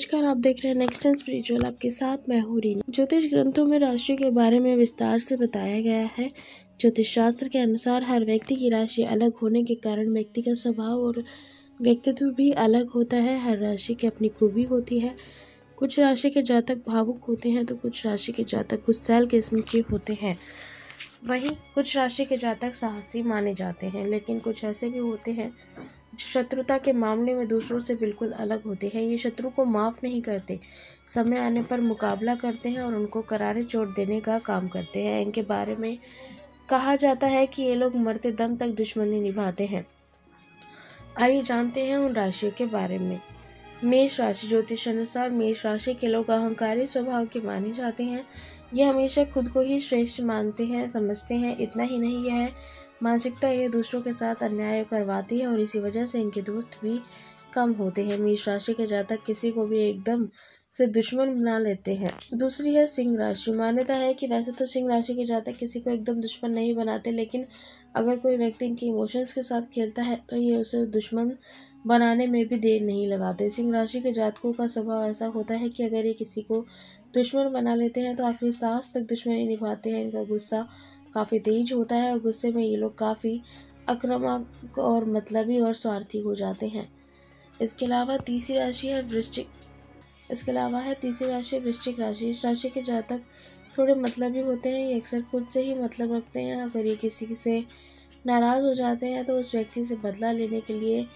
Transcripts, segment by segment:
नमस्कार, आप देख रहे हैं नेक्स्ट एंड स्पिरिचुअल आपके साथ मैं हूँ रीना। ज्योतिष ग्रंथों में राशि के बारे में विस्तार से बताया गया है। ज्योतिष शास्त्र के अनुसार हर व्यक्ति की राशि अलग होने के कारण व्यक्ति का स्वभाव और व्यक्तित्व भी अलग होता है। हर राशि की अपनी खूबी होती है। कुछ राशि के जातक भावुक होते हैं तो कुछ राशि के जातक गुस्सैल किस्म के होते हैं। वहीं कुछ राशि के जातक साहसी माने जाते हैं, लेकिन कुछ ऐसे भी होते हैं शत्रुता के मामले में दूसरों से बिल्कुल अलग होते हैं। ये शत्रु को माफ़ नहीं करते। समय आने पर मुकाबला करते हैं और उनको करारे चोट देने का काम करते हैं। इनके बारे में कहा जाता है कि ये लोग मरते दम तक दुश्मनी निभाते हैं। आइए जानते हैं उन राशियों के बारे में। मेष राशि ज्योतिष अनुसार मेष राशि के लोग अहंकारी स्वभाव के माने जाते हैं। ये हमेशा खुद को ही श्रेष्ठ मानते हैं, समझते हैं। इतना ही नहीं, यह मानसिकता ये दूसरों के साथ अन्याय करवाती है और इसी वजह से इनके दोस्त भी कम होते हैं। मेष राशि के जातक किसी को भी एकदम से दुश्मन बना लेते हैं। दूसरी है सिंह राशि। मान्यता है कि वैसे तो सिंह राशि के जातक किसी को एकदम दुश्मन नहीं बनाते, लेकिन अगर कोई व्यक्ति इनके इमोशंस के साथ खेलता है तो ये उसे दुश्मन बनाने में भी देर नहीं लगाते। सिंह राशि के जातकों का स्वभाव ऐसा होता है कि अगर ये किसी को दुश्मन बना लेते हैं तो आखिरी सांस तक दुश्मनी निभाते हैं। इनका गुस्सा काफ़ी तेज होता है और गुस्से में ये लोग काफ़ी आक्रामक और मतलबी और स्वार्थी हो जाते हैं। इसके अलावा तीसरी राशि है वृश्चिक। इसके अलावा है तीसरी राशि वृश्चिक राशि। इस राशि के जातक थोड़े मतलबी होते हैं, ये अक्सर खुद से ही मतलब रखते हैं। अगर ये किसी से नाराज़ हो जाते हैं तो उस व्यक्ति से बदला लेने के लिए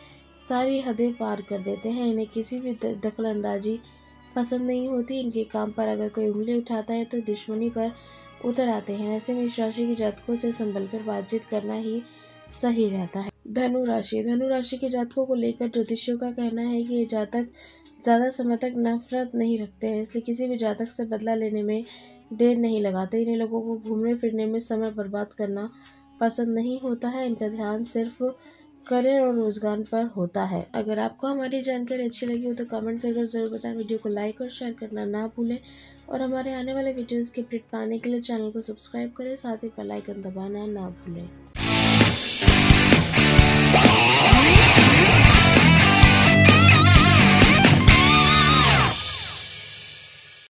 सारी हदें पार कर देते हैं। इन्हें किसी भी दखल अंदाजी पसंद नहीं होती। इनके काम पर अगर कोई उंगली उठाता है तो दुश्मनी पर उतर आते हैं। ऐसे में इस राशि के जातकों से संभल कर बातचीत करना ही सही रहता है। धनु राशि। धनु राशि के जातकों को लेकर ज्योतिषियों का कहना है कि ये जातक ज़्यादा समय तक नफरत नहीं रखते हैं, इसलिए किसी भी जातक से बदला लेने में देर नहीं लगाते। इन्हें लोगों को घूमने फिरने में समय बर्बाद करना पसंद नहीं होता है। इनका ध्यान सिर्फ़ करियर और रोज़गार पर होता है। अगर आपको हमारी जानकारी अच्छी लगी हो तो कमेंट करके ज़रूर बताएँ। वीडियो को लाइक और शेयर करना ना भूलें। और हमारे आने वाले वीडियोज़ के अपडेट पाने के लिए चैनल को सब्सक्राइब करें। साथ ही बेल आइकन दबाना ना भूलें।